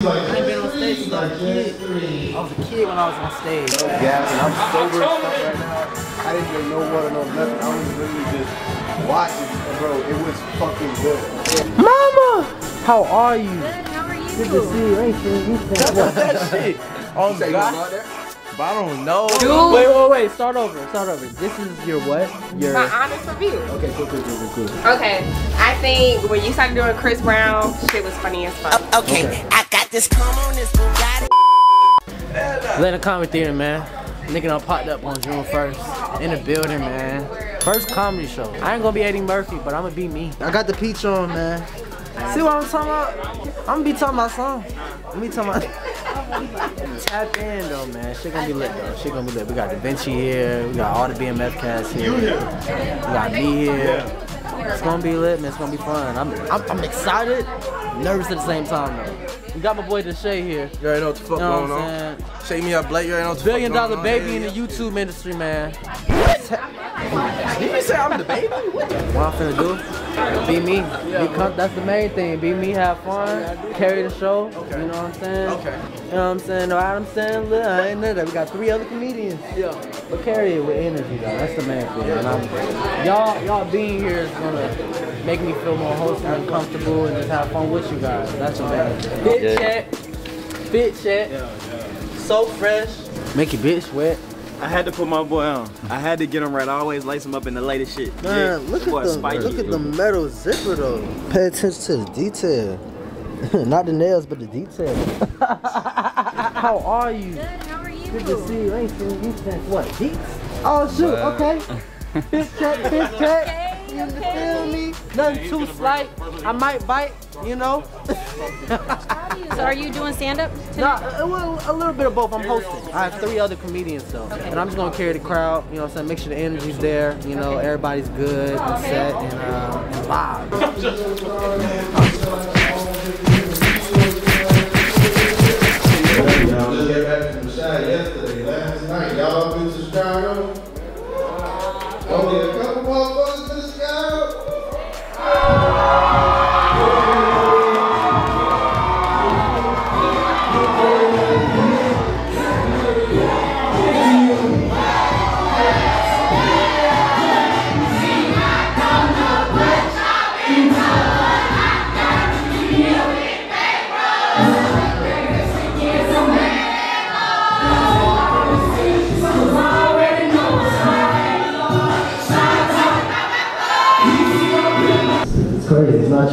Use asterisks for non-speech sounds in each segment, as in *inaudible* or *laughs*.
I ain't been on stage since I was a kid. I was a kid when I was on stage. Yeah, and I'm sober and stuff right now. I didn't drink no water, no nothing. I was really just watching. Bro, it was fucking good. Mama! How are you? Good, How are you? Good to see you. I ain't seen you since what? that shit. Oh, Say you God. go out? But I don't know. Dude. Wait, wait, wait. Start over. Start over. This is your what? Your. My honest review. Okay, cool, cool, cool, cool, cool. Okay, I think when you started doing Chris Brown, shit was funny as fuck. Okay, I got this comb on this Bugatti. Atlanta Comedy Theater, man. Nigga done popped up on June 1st. In the building, man. First comedy show. I ain't gonna be Eddie Murphy, but I'm gonna be me. I got the peach on, man. See what I'm talking about? I'm gonna be talking about something. I'm be talking about. *laughs* Tap in though, man. Shit gonna be lit though. Shit gonna be lit. We got DaVinchi here. We got all the BMF cast here. We got me here. It's gonna be lit, man. It's gonna be fun. I'm, I'm, I'm excited, nervous at the same time though. We got my boy Deshae here. You already know what the fuck You know going on. Shake me up, Blake. You already know what the Billion fuck dollar baby in the. YouTube industry, man. Did you say I'm the baby? What the What I'm finna do? Be me. Be com- that's the main thing. Be me, have fun, carry the show. You know what I'm saying? Okay. You know what I'm saying? No Adam Sandler, I ain't none of that. We got three other comedians. Yeah. But carry it with energy though. That's the main thing. And I'm, y'all, y'all being here is gonna make me feel more wholesome and comfortable and just have fun with you guys. That's the main thing. Fit check. Fit check. So fresh. Make your bitch wet. I had to put my boy on. I had to get him right. I always lace him up in the latest shit. Man, Yeah, look at the spiky. look at the metal zipper though. Pay attention to the detail. *laughs* Not the nails, but the detail. *laughs* How are you? Good, how are you? Good to see you. I ain't seen you since what? Beats? Oh shoot, okay. *laughs* Fit check, fit check. You feel me? Nothing too slight. I might bite, you know. *laughs* So are you doing stand up? Nah, a, little, a little bit of both. I'm hosting. I have three other comedians though, and I'm just gonna carry the crowd. You know, what I'm saying make sure the energy's there. You know, everybody's good and set and, uh, and live. *laughs* Y'all just got back from the shot yesterday, last night. Y'all been to Chicago? Only a couple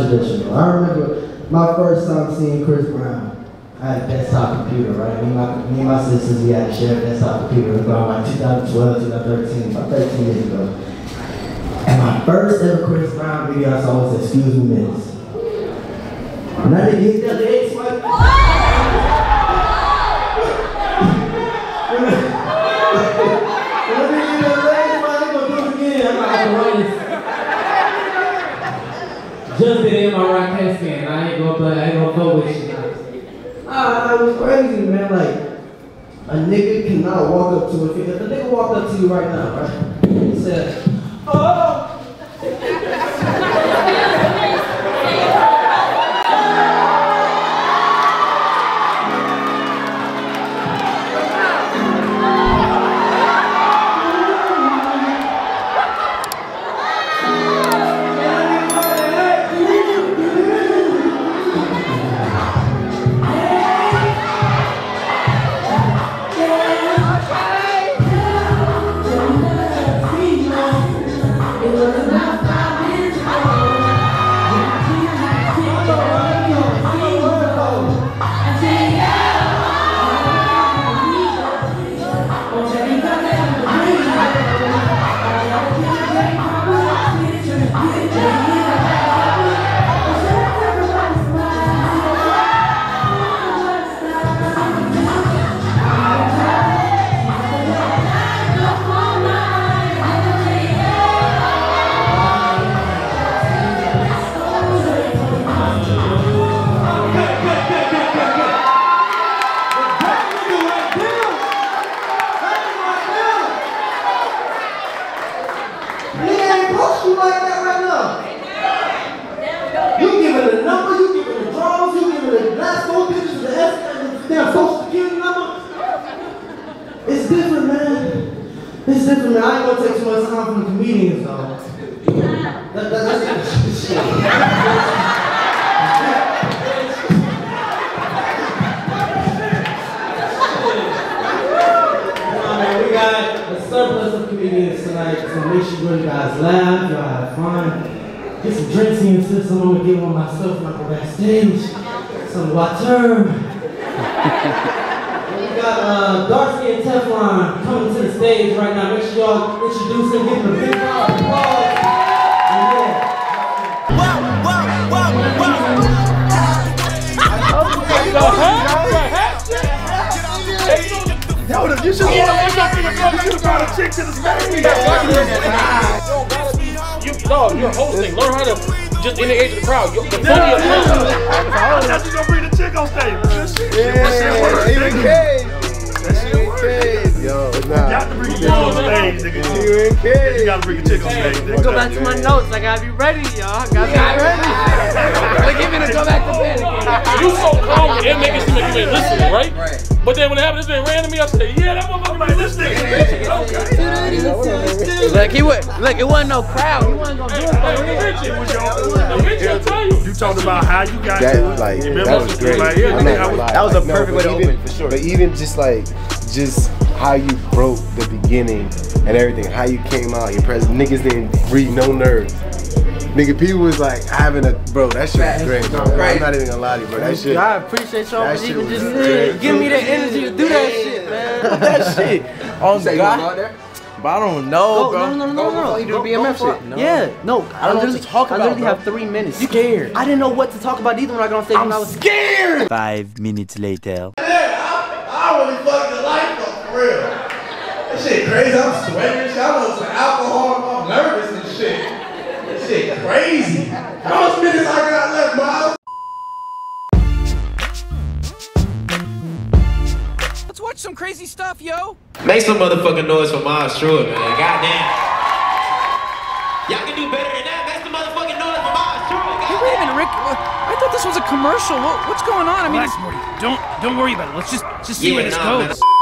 traditional. I remember my first time seeing Chris Brown. I had a desktop computer, right? Me and my, me and my sisters, we had a shared desktop computer. Around like 2012, 2013, about 13 years ago. And my first ever Chris Brown video I saw was Excuse Me Minutes. When I didn't that X, what? Just my fan. I ain't gonna play, I ain't gonna go with you. Ah, it was crazy, man. Like, a nigga cannot walk up to a If a nigga walked up to you right now, right? He said, oh! Time from comedians though. That, that, that's we got a surplus of comedians tonight, so make sure you guys laugh, y'all have fun. Get some drinks in your system. I'm gonna get one myself when I go backstage. Some water. We got uh, Darcy and Teflon coming to the stage right now. Make sure y'all introduce them, give them a big round of applause. And yeah. You should have brought a chick to the stage. You, dog, you're hosting. Learn how to just engage the crowd. You're the funny of I thought you gonna bring the chick on stage. That shit work. even Cage. That shit ain't You got to bring a chick on stage, nigga. You ain't Cage. You gotta bring a chick on stage, nigga. Go back to my notes. I gotta be ready, y'all. I Gotta be ready. Like, give me to go back to bed again. You so calm and making seem like you ain't listening, right? Right. But then when it happened, this man ran to me. I said, "Yeah, that motherfucker like this nigga." Look, he would. Look, it wasn't no crowd. He wasn't gonna do it for real. It was your, the bitch will tell you. You talked about how you got to That it. like that was great. Like, yeah, I'm nigga, not I gonna was- lie. That was a Like, no, perfect way to even- open, for sure. But even just like just how you broke the beginning and everything, how you came out, your present niggas didn't read no nerves. Nigga, people was like having a bro. That shit was great, bro. I'm not even gonna lie to you, bro. That shit. I appreciate y'all That for even just great. give me that energy to do that shit, man. *laughs* that shit. Oh God. But I don't know, Go, bro. no, no, no, no, no, no. you do Go- BMF go shit. No. Yeah, no. I, don't know what literally to talk I literally bro. have three minutes. You scared. I didn't know what to talk about either when I got on stage. when I was scared. Five minutes later. I really fucked the life up for real. That shit crazy. I'm sweating and shit. I want some alcohol. I'm nervous and shit. That shit crazy. How much minutes I got left, Myles? Let's watch some crazy stuff, yo. Make some motherfucking noise for Myles Truitt, man. Goddamn. Y'all can do better than that. Make some motherfucking noise for Myles Truitt. Hey, wait a minute, Rick. Uh, I thought this was a commercial. What, what's going on? I mean, Relax, Morty. Don't don't worry about it. Let's just just see Yeah, where this nah, man. goes.